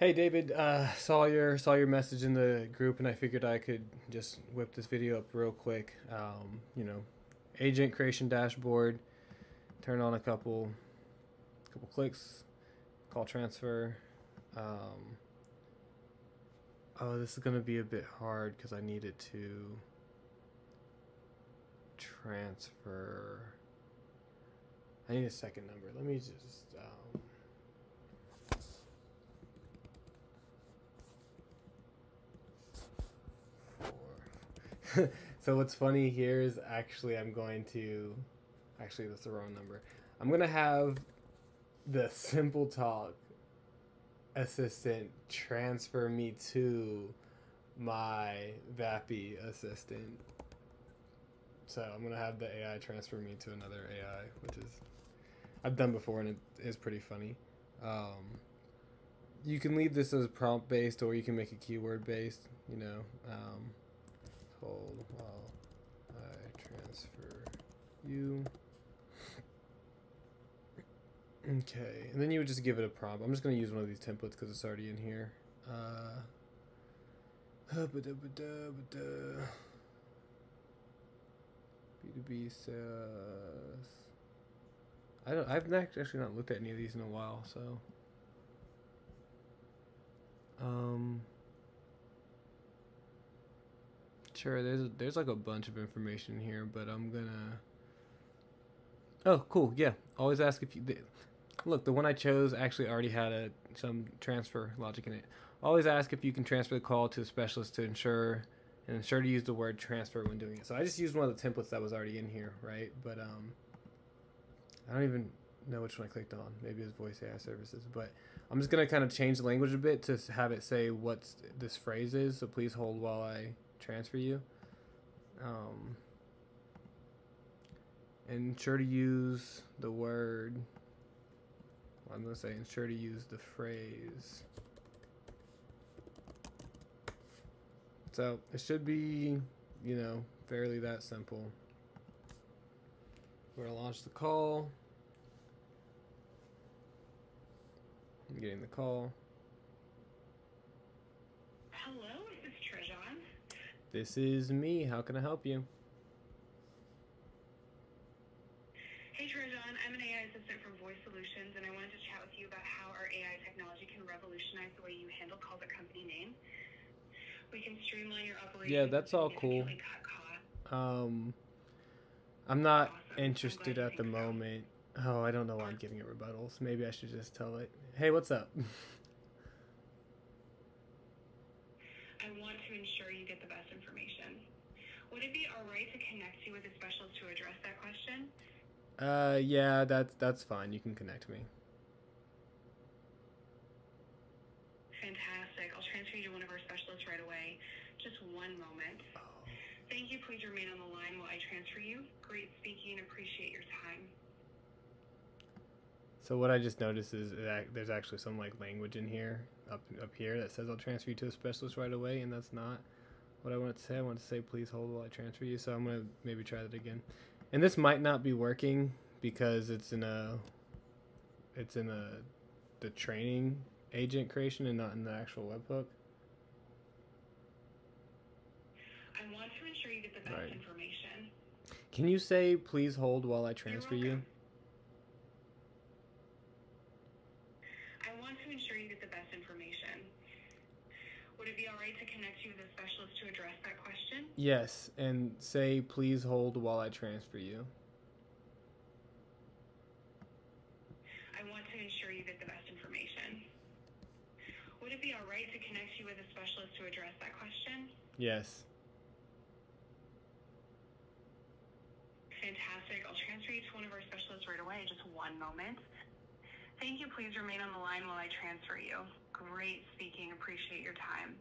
Hey David, uh, saw your saw your message in the group, and I figured I could just whip this video up real quick. Um, you know, agent creation dashboard. Turn on a couple, couple clicks, call transfer. Um, oh, this is gonna be a bit hard because I needed to transfer. I need a second number. Let me just. Um, so what's funny here is actually I'm going to. Actually, that's the wrong number. I'm gonna have the Simple Talk assistant transfer me to my Vapi assistant. So I'm gonna have the AI transfer me to another AI, which is I've done before and it is pretty funny. Um, you can leave this as prompt based or you can make it keyword based. You know, um, hold while I transfer you. Okay, and then you would just give it a prompt. I'm just going to use one of these templates because it's already in here. Uh, B2B says. I don't. I've actually not looked at any of these in a while, so. Um. Sure, there's there's like a bunch of information here, but I'm gonna. Oh, cool. Yeah, always ask if you. Look, the one I chose actually already had a some transfer logic in it. Always ask if you can transfer the call to a specialist to ensure and ensure to use the word transfer when doing it. So I just used one of the templates that was already in here, right? But um, I don't even know which one I clicked on. Maybe it's voice AI services, but I'm just gonna kind of change the language a bit to have it say what this phrase is. So please hold while I transfer you. Um, ensure to use the word I'm going to say ensure to use the phrase. So it should be, you know, fairly that simple. We're to launch the call. I'm getting the call. Hello, is this Trejon? This is me. How can I help you? Hey Trejon, I'm an AI assistant from Voice Solutions, and I wanted to chat with you about how our AI technology can revolutionize the way you handle calls at company name. We can streamline your operations. Yeah, that's all cool. significantly cut costs. Um, I'm not Awesome. I'm interested at the moment. Oh, I don't know why I'm giving it rebuttals. Maybe I should just tell it. Hey, what's up? I want to ensure you get the best information. Would it be alright to connect you with a specialist to address that question? Uh, yeah, that's that's fine. You can connect me. Fantastic. I'll transfer you to one of our specialists right away. Just one moment. Thank you. Please remain on the line while I transfer you. Great speaking. Appreciate your time. So what I just noticed is that there's actually some like language in here up up here that says I'll transfer you to a specialist right away, and that's not what I wanted to say. I wanted to say please hold while I transfer you. So I'm gonna maybe try that again. And this might not be working because it's in a it's in a the training agent creation and not in the actual webhook. I want to ensure you get the best Right. information. Can you say please hold while I transfer you? I want to ensure you get the best information. Would it be alright to connect you with a specialist to address that question? Yes, and say please hold while I transfer you. I want to ensure you get the best information. Would it be alright to connect you with a specialist to address that question? Yes. Fantastic. I'll transfer you to one of our specialists right away. Just one moment. Thank you. Please remain on the line while I transfer you. Great speaking. Appreciate your time.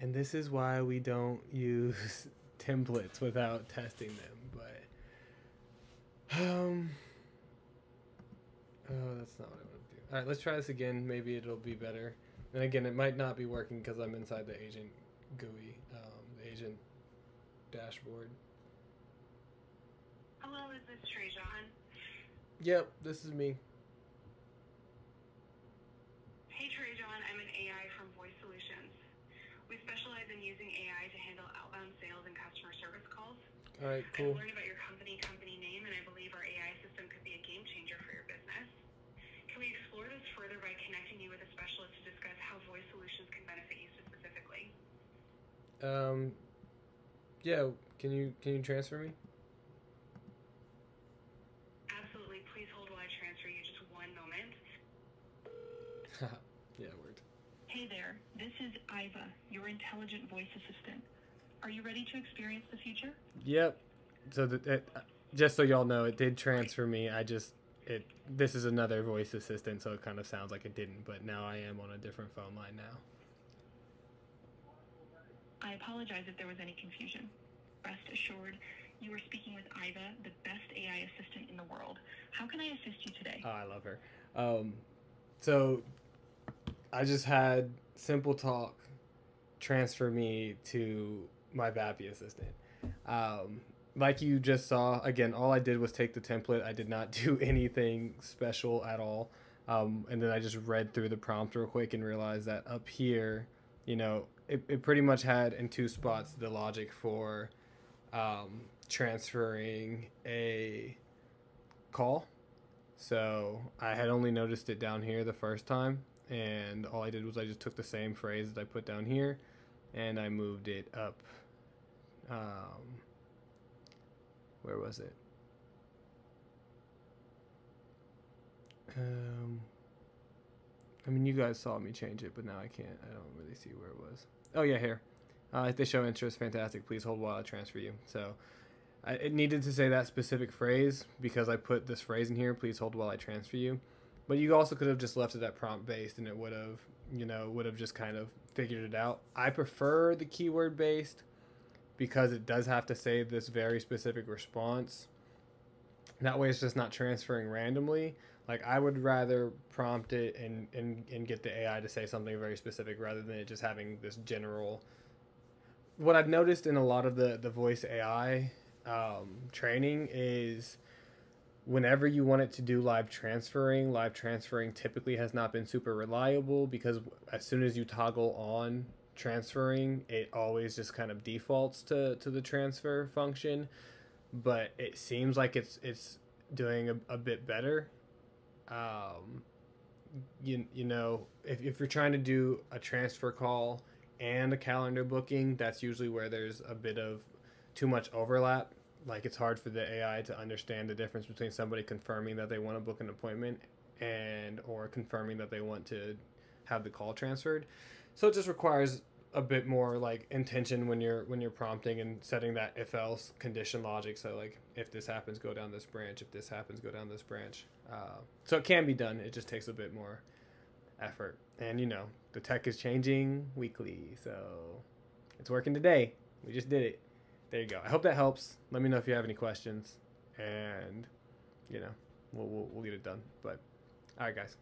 And this is why we don't use templates without testing them, but um Oh, that's not what I want to do. All right, let's try this again. Maybe it'll be better. And again, it might not be working because I'm inside the agent GUI, um, the agent dashboard. Hello, is this Trejon? Yep, this is me. Hey, Trejon. AI from Voice Solutions. We in using AI to handle outbound sales and customer service calls. All right, cool. I've learned about your company, company name, and I believe our AI system could be a game changer for your business. Can we explore this further by connecting you with a specialist to discuss how Voice Solutions can benefit you specifically? Um, yeah. Can you can you transfer me? Absolutely. Please hold while I transfer you. Just one moment. yeah, it worked. Hey there, this is Iva, your intelligent voice assistant. Are you ready to experience the future? Yep. So that it, just so y'all know, it did transfer me. I just it. This is another voice assistant, so it kind of sounds like it didn't. But now I am on a different phone line now. I apologize if there was any confusion. Rest assured, you are speaking with Iva, the best AI assistant in the world. How can I assist you today? Oh, I love her. Um, so I just had Simple Talk transfer me to my Vapi assistant. Um, like you just saw, again, all I did was take the template. I did not do anything special at all. Um, and then I just read through the prompt real quick and realized that up here, you know, it, it pretty much had in two spots the logic for um, transferring a call. So I had only noticed it down here the first time, and all I did was I just took the same phrase that I put down here, and I moved it up. Um, where was it? Um, I mean, you guys saw me change it, but now I can't. I don't really see where it was. Oh yeah, here. Uh, if they show interest, fantastic. Please hold while I transfer you. So I, it needed to say that specific phrase because I put this phrase in here. Please hold while I transfer you. But you also could have just left it at prompt based, and it would have, you know, would have just kind of figured it out. I prefer the keyword based because it does have to say this very specific response. That way, it's just not transferring randomly. Like I would rather prompt it and, and, and get the AI to say something very specific rather than it just having this general. What I've noticed in a lot of the, the voice AI um, training is whenever you want it to do live transferring, live transferring typically has not been super reliable because as soon as you toggle on transferring, it always just kind of defaults to, to the transfer function. But it seems like it's it's doing a, a bit better um, you, you know, if, if you're trying to do a transfer call and a calendar booking, that's usually where there's a bit of too much overlap. Like it's hard for the AI to understand the difference between somebody confirming that they want to book an appointment and or confirming that they want to have the call transferred. So it just requires a bit more like intention when you're when you're prompting and setting that if else condition logic. So like if this happens go down this branch. If this happens go down this branch. Uh, so it can be done. It just takes a bit more effort. And you know the tech is changing weekly. So it's working today. We just did it there you go. I hope that helps. Let me know if you have any questions and you know we'll, we'll, we'll get it done. But all right guys